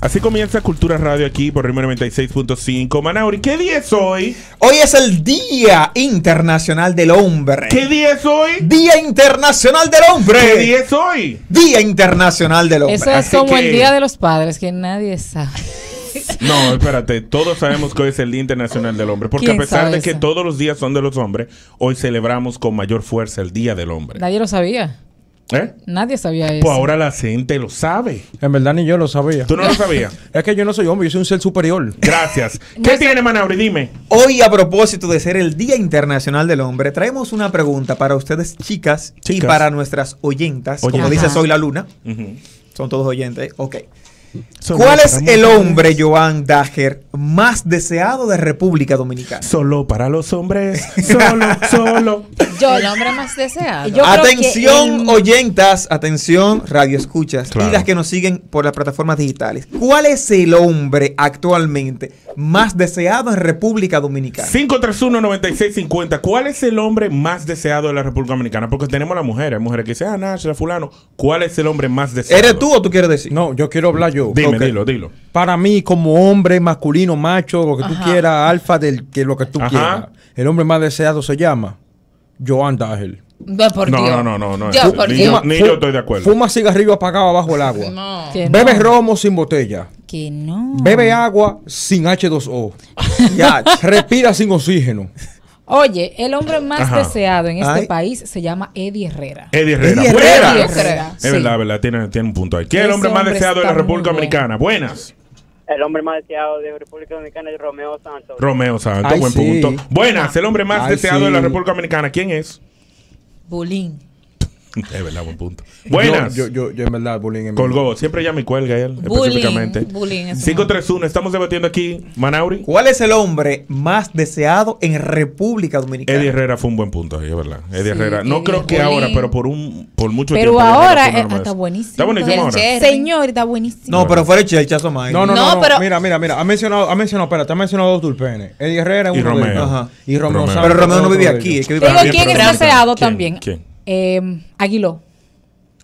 Así comienza Cultura Radio aquí por Ritmo 96.5. Manauri, ¿qué día es hoy? Hoy es el Día Internacional del Hombre. ¿Qué día es hoy? Día Internacional del Hombre. ¿Qué día es hoy? Día Internacional del Hombre. Eso es Así como que- el Día de los Padres, que nadie sabe. No, espérate, todos sabemos que hoy es el Día Internacional del Hombre, porque a ¿Quién pesar de que todos los días son de los hombres, hoy celebramos con mayor fuerza el Día del Hombre. Nadie lo sabía. ¿Eh? Nadie sabía eso. Pues ahora la gente lo sabe. En verdad ni yo lo sabía. ¿Tú no lo sabías? Es que yo no soy hombre, yo soy un ser superior. Gracias. ¿Qué tiene Manauri? Dime. Hoy, a propósito de ser el Día Internacional del Hombre, traemos una pregunta para ustedes, chicas, y para nuestras oyentas. Como dice. Soy la Luna. Son todos oyentes. Ok. ¿Cuál es el hombre, Joan Dager, más deseado de República Dominicana? Solo para los hombres. Solo, solo. Yo, el hombre más deseado. Yo Atención, el- oyentas, atención, radio escuchas Claro. y las que nos siguen por las plataformas digitales. ¿Cuál es el hombre actualmente más deseado en República Dominicana? 531-9650. ¿Cuál es el hombre más deseado de la República Dominicana? Porque tenemos las mujeres. Mujeres que dicen, ah, Nash, la fulano. ¿Cuál es el hombre más deseado? ¿Eres tú o tú quieres decir? No, yo quiero hablar yo. Dime, dilo, dilo. Para mí, como hombre masculino, macho, lo que tú Ajá. quieras, alfa del que lo que tú Ajá. quieras. El hombre más deseado se llama Joan Dagel. No, por No, Dios. no, no, no, por ni Dios. yo- ni yo estoy de acuerdo. Fuma cigarrillo apagado bajo el agua. No. Bebe no. romo sin botella. Que no. Bebe agua sin H2O. Ya. Respira sin oxígeno. Oye, el hombre más Ajá. deseado en este Ay. país se llama Eddie Herrera. Eddie Herrera. Eddie Buenas. Herrera. Eddie Herrera. Es sí. verdad, verdad. Tiene, tiene un punto ahí. ¿Quién es el hombre más hombre deseado de la República bueno. Dominicana? Buenas. El hombre más deseado de República Dominicana es Romeo Santos. Romeo Santos, Ay, buen sí. punto. Buenas, el hombre más Ay, deseado de la. República Dominicana. ¿Quién es? Bulín. Es verdad, buen punto. Buenas. Yo, yo, yo, yo en verdad, bullying en. Colgó. Siempre llama y cuelga él, Bullying, específicamente. bullying es un- 531. Estamos debatiendo aquí. Manauri. ¿Cuál es el hombre más deseado en República Dominicana? Eddie Herrera fue un buen punto ahí, es verdad. Eddie Sí, Herrera. No Eddie creo que ahora, pero por un por mucho Pero tiempo. Herrera ahora eh, está buenísimo. Está buenísimo El ahora. Señor, está buenísimo. No, pero fuera el chazo más. No, no, no, No, no. pero- Mira, mira, mira. Ha mencionado, ha mencionado, espérate, ha mencionado dos tulpenes. Eddie Herrera es Y uno de Romeo. Ajá. Y Romeo Pero Romeo no de aquí. digo quién pero es deseado también. ¿Quién? Eh, Aguiló.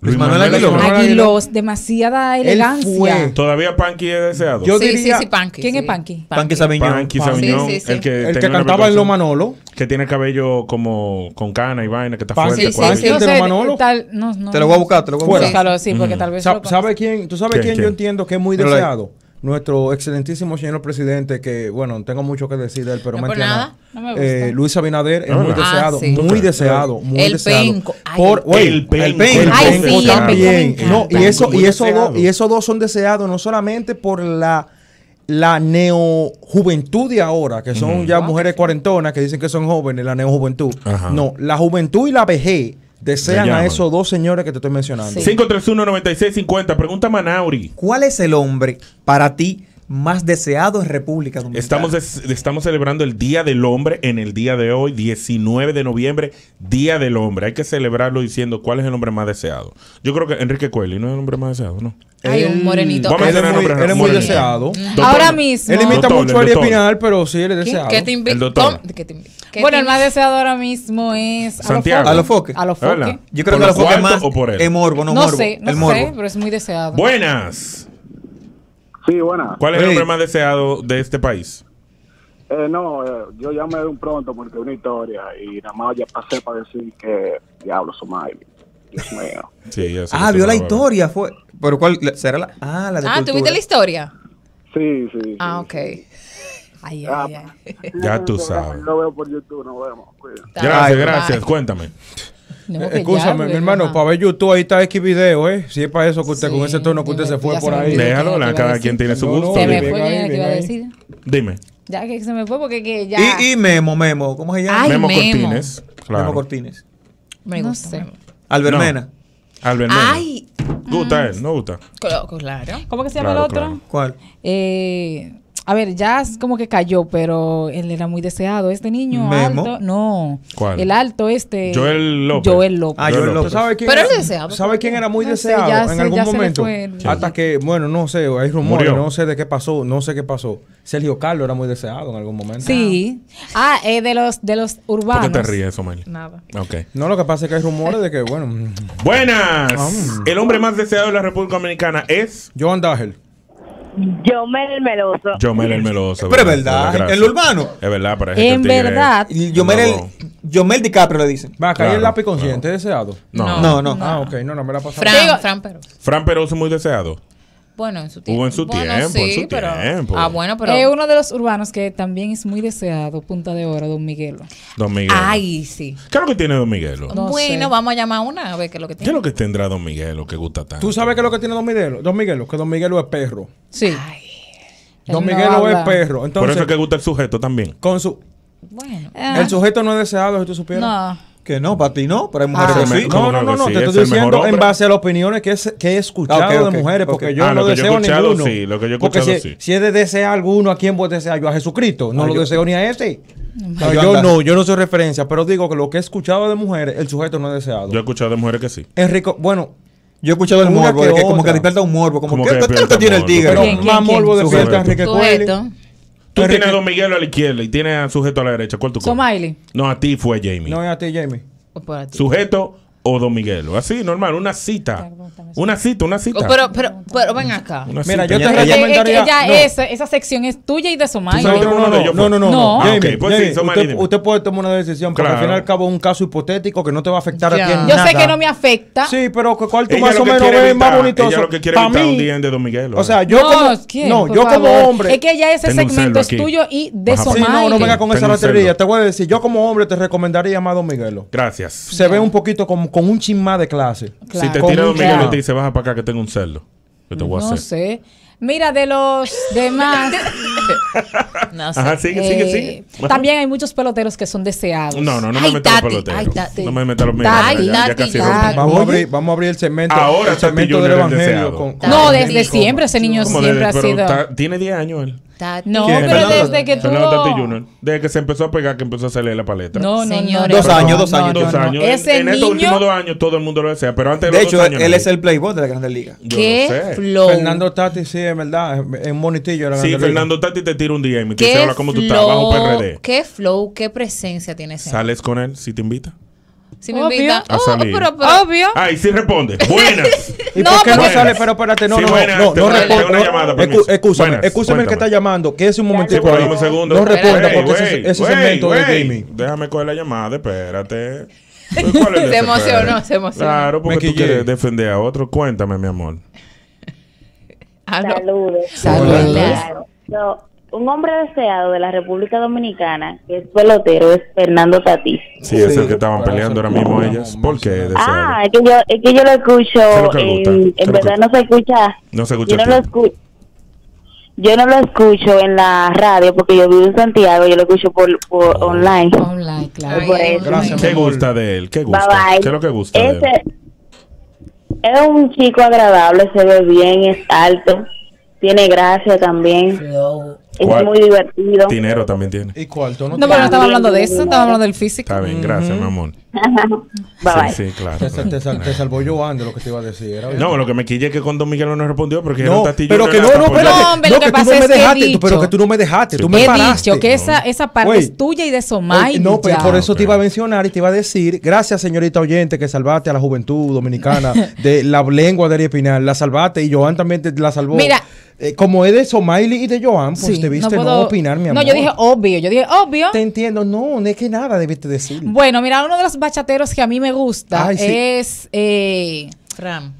Luis Manuel Aguiló. Demasiada Él elegancia. fue- Todavía Panky es deseado. Yo sí, diría- sí, sí, Panky. ¿Quién sí. es Panky? Panky Sabiñón. Panky. Sabiñón, Sí, sí, sí. el que, El que cantaba en Lo Manolo. Que tiene cabello como con cana y vaina, que está Panky, fuerte. sí, cuadro. sí, No ¿El de sé, Manolo? tal, no, no. Te lo voy a buscar, te lo voy a buscar. Sí, porque tal vez Sa- lo ¿Sabe quién? ¿Tú sabes ¿Quién, yo entiendo que es muy deseado? Nuestro excelentísimo señor presidente, que bueno, tengo mucho que decir de él, pero No me por entiende. nada. No me gusta. Eh, Luis Abinader es muy deseado, Ah, sí. muy deseado, muy El deseado. penco. Ay, Por, el- penco. el penco, Ay, sí, el también. No, y eso, y esos deseado. dos, y esos dos son deseados no solamente por la la neojuventud de ahora, que son ya mujeres cuarentonas que dicen que son jóvenes, la neojuventud. No, la juventud y la vejez desean a esos dos señores que te estoy mencionando. Sí. 531-9650. Pregunta Manauri. ¿Cuál es el hombre para ti más deseado en República Dominicana? Estamos, estamos celebrando el Día del Hombre en el día de hoy, 19 de noviembre, Día del Hombre. Hay que celebrarlo diciendo cuál es el hombre más deseado. Yo creo que Enrique Cuelli no es el hombre más deseado, ¿no? Hay un morenito. Vamos a Él es muy, nombres él es muy morenos. deseado. Doctor, Ahora mismo. Él imita Doctor, mucho a el doctor. Espinal, pero sí, él es ¿Qué, deseado. qué te invi- El doctor. ¿Cómo? ¿Qué te invi- qué Bueno, el más deseado ahora mismo es Santiago. A los foques. A los foques. Yo creo ¿Por que los lo foque cuartos más o por él? es morbo, no, No morbo. sé, no el morbo. sé, pero es muy deseado. Buenas. Sí, buena. ¿Cuál es el hombre más deseado de este país? Eh, no, eh, yo llamé de un pronto porque una historia y nada más ya pasé para decir que diablo, Somaili. Dios mío. Sí, ya Ah, vio la historia, fue. ¿Pero cuál? ¿Será la? Ah, la de Ah, cultura. ¿tuviste la historia? Sí, sí. sí. Ah, ok. Ay, Ah, ay, ay. Ya tú sabes. Lo veo por YouTube, nos vemos. cuídate. Gracias, gracias. bye. Cuéntame. Escúchame, mi hermano, para ver YouTube ahí está X video, ¿eh? Si es para eso que usted, Sí, con ese tono que usted se fue por ahí. Déjalo, ¿qué cada quien tiene su No, no, gusto. Se me fue bien iba a decir. Dime. Ya que se me fue porque que ya. Y, y Memo, Memo, ¿cómo se llama? Ay, Memo Memo. Cortines. Claro. Memo Cortines. Me No gusta. sé. Memo. Albert No. Mena. Albert Mena. Ay. ¿Gusta él? ¿No gusta? Claro. claro. ¿Cómo que se llama Claro, el otro? claro. ¿Cuál? Eh, a ver, ya es como que cayó, pero él era muy deseado. Este niño Memo. alto, no. ¿Cuál? El alto este. Joel López. Joel López. Ah, Yo Joel López. ¿Tú sabes quién Pero era, él deseado, ¿Sabe quién era muy No deseado en se- algún momento? el- Hasta que, bueno, no sé, hay rumores, Murió. no sé de qué pasó, no sé qué pasó. Sergio Carlos era muy deseado en algún momento. Sí. Ah, eh, de los de los ¿Por urbanos. qué te ríes, Omar? Nada. Ok. No, lo que pasa es que hay rumores de que, bueno, Buenas. Mm. El hombre más deseado de la República Dominicana es. Joan Dagel. Yomel el Meloso. Yomel el Meloso. Pero es verdad, en lo urbano. Es verdad, pero es En este verdad. Yomel, el, Yomel DiCaprio le dicen. Va, a claro, el lápiz consciente, deseado? No. No, no. Ah, ok, no, no me la pasado. Fran, Fran Peroso. Fran Peroso muy deseado. Bueno, en su tiempo. Hubo en su tiempo, sí, pero. Ah, bueno, pero... Es uno de los urbanos que también es muy deseado, Punta de Oro, Don Miguelo. Don Miguelo. Ay, sí. ¿Qué es lo que tiene Don Miguelo? Bueno, vamos a llamar a una a ver qué es lo que tiene. ¿Qué es lo que tendrá Don Miguelo que gusta tanto? ¿Tú sabes qué es lo que tiene Don Miguelo? Don Miguelo, que Don Miguelo es perro. Sí. Ay, don Miguelo es perro. Entonces, Por eso es que gusta el sujeto también. Con su... Bueno. Ah. El sujeto no es deseado, si tú supieras. No. Que no, para ti no, pero hay ah, mujeres ah, que sí. No, no, no, no, sí, te estoy diciendo en base a las opiniones que, es, que he escuchado okay, okay, de mujeres, porque okay. yo ah, no deseo yo a ninguno. Sí, lo que yo he porque si, sí. si es de desear alguno, ¿a quién voy a desear? Yo a Jesucristo, no ah, lo yo, deseo ni a ese. No, yo no, yo no soy referencia, pero digo que lo que he escuchado de mujeres, el sujeto no es deseado. Yo he escuchado de mujeres que sí. Enrico, bueno, yo he escuchado el morbo, que, que como que despierta un morbo, como, como que, tiene el tigre. Más morbo despierta Enrique Coelho. Tú tienes a Don Miguel a la izquierda y tienes a sujeto a la derecha. ¿Cuál tú Somaili. No, a ti fue Jamie. No, es a ti, Jamie. O por ti. Sujeto o Don Miguelo. Así, normal, una cita. Una cita, una cita. Oh, pero, pero, pero ven acá. Una Mira, yo te recomendaría. No. esa, esa sección es tuya y de Somalia. No, no, no. no, no, no. no. Usted, puede tomar una decisión, claro. al fin y al cabo un caso hipotético que no te va a afectar ya. a ti. Yo sé que no me afecta. Sí, pero ¿cuál tú más o menos ves más bonito? Ella lo que quiere evitar mí, un día de Don Miguelo. O sea, yo como. Yo como hombre. Es que ya ese segmento es tuyo y de Somalia. No, no venga con esa batería. Te voy a decir, yo como hombre te recomendaría más Don Miguelo. Gracias. Se ve un poquito como con un chin más de clase. Si te tira Domingo claro. y te baja para acá que tengo un cerdo. No sé. Mira, de los demás. no sé. Ajá, sigue, sigue, eh, sigue. También hay muchos peloteros que son deseados. No, no, no me metas los peloteros. No me metas los peloteros. Vamos, a abrir, vamos a abrir el segmento. Ahora el segmento del evangelio. No, desde siempre. Ese niño siempre ha sido. Tiene 10 años él. No, pero desde que Fernando tuvo- Tati Junior. Desde que se empezó a pegar, que empezó a salir la paleta. No, no, Dos años, dos años, dos años. En estos últimos dos años todo el mundo lo desea, pero antes de, hecho, él, es el playboy de la Grande Liga. Yo Qué sé. flow. Fernando Tati, sí, es verdad. Es un bonitillo. era Sí, Fernando Tati te tira un DM y te dice, Qué hola, ¿cómo tú estás? Bajo. PRD. Qué flow, qué presencia tiene ese. ¿Sales con él si te invita? Si me obvio. Oh, obvio. Ay, sí responde. Buenas. No, por no sale? Pero espérate, no, sí, no, buenas, no, no, responde. Una llamada, escúchame, el que está llamando. Quédese un momentito. Un segundo. No responda porque ese, ese de gaming. Déjame coger la llamada, espérate. Pues, es se emocionó, se emocionó. Claro, porque tú quieres defender a otro. Cuéntame, mi amor. Saludos. Saludos. Claro un hombre deseado de la República Dominicana, que es pelotero, es Fernando Tatís. Sí, es el que estaban peleando ahora mismo ellas. ¿Por qué? Deseado? Ah, es que yo, es que yo lo escucho. Lo en, en verdad no se escucha. No se escucha. Yo no, lo escucho, yo no lo escucho en la radio porque yo vivo en Santiago, yo lo escucho por, por oh. online. Online, claro. Por eso. Gracias, ¿Qué gusta de él? ¿Qué gusta? Bye bye. ¿Qué es lo que gusta? Ese, de él? Es un chico agradable, se ve bien, es alto, tiene gracia también. Flow. ¿Cuál? Es muy divertido. Dinero también tiene. ¿Y cuánto? No, no pero no estaba hablando de eso, estaba hablando del físico. Está bien, gracias, mi amor. bye, bye. Sí, sí, claro. Te, te, sal, te salvó Joan de lo que te iba a decir. ¿era? no, lo que me quillé es que cuando Miguel no respondió, porque no, era pero que no, no, pero no, lo que, que tú no me dejaste, dicho, pero que tú no me dejaste, sí, tú me he paraste. dicho que esa, esa parte Wey. es tuya y de Somay. No, pero por eso te iba a mencionar y te iba a decir, gracias señorita oyente que salvaste a la juventud dominicana de la lengua de Ariel Pinal, la salvaste y Joan también te la salvó. Mira, eh, como es de Somaili y de Joan, pues sí debiste no, puedo... no, opinar, mi amor. No, yo dije obvio, yo dije obvio. Te entiendo, no, no es que nada debiste decir. Bueno, mira, uno de los bachateros que a mí me gusta es eh, Fran.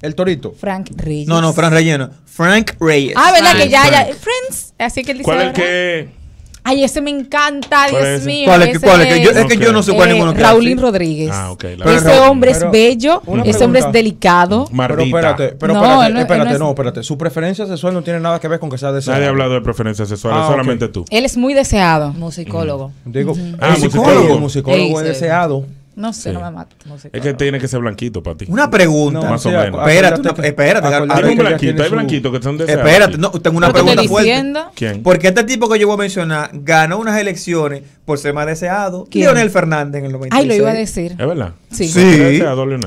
El torito. Frank Reyes. No, no, Frank Reyes. Frank Reyes. Ah, ¿verdad Frank. que ya, ya? Friends. Así que él dice. ¿Cuál es que.? Ay, ese me encanta, Dios mío. ¿Cuál es? ¿Cuál es? es? Que yo no sé cuál es ninguno. Eh, Raulín Rodríguez. Ah, okay, ese hombre es bello, ese hombre es delicado. Martita. Pero espérate, pero no, espérate, no, espérate, no, espérate. Su preferencia sexual no tiene nada que ver con que sea deseado. Nadie ha hablado de preferencia sexual, ah, solamente tú. Él es muy deseado. Mm. Musicólogo. Digo, ah, musicólogo. Musicólogo es deseado. No sé, no me mato. Es que tiene que ser blanquito para ti. Una pregunta. Más o, menos. Espérate, espérate. Hay un blanquito, hay blanquitos que son de Espérate, no, tengo una pregunta fuerte. ¿Quién? Porque este tipo que yo voy a mencionar ganó unas elecciones por ser más deseado. ¿Quién? Leonel Fernández en el 96. Ay, lo iba a decir. ¿Es verdad? Sí. sí.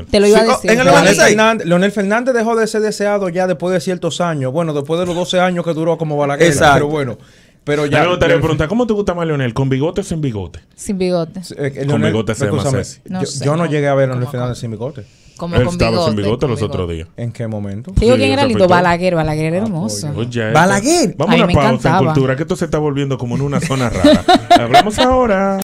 Te lo iba a decir. Sí. En el Leonel Fernández dejó de ser deseado ya después de ciertos años. Bueno, después de los 12 años que duró como Balaguer. Exacto. Pero bueno. Pero ya. Me gustaría preguntar, ¿cómo te gusta más Leonel? ¿Con bigote o sin bigote? Sin bigote. Eh, con bigote se llama no yo, no llegué a ver a Leonel Fernández sin bigote. Como Él estaba sin bigote los otros días. ¿En qué momento? Digo, sí, ¿quién era lindo? Balaguer, Balaguer ah, hermoso. Balaguer. Vamos a una pausa en cultura, que esto se está volviendo como en una zona rara. Hablamos ahora.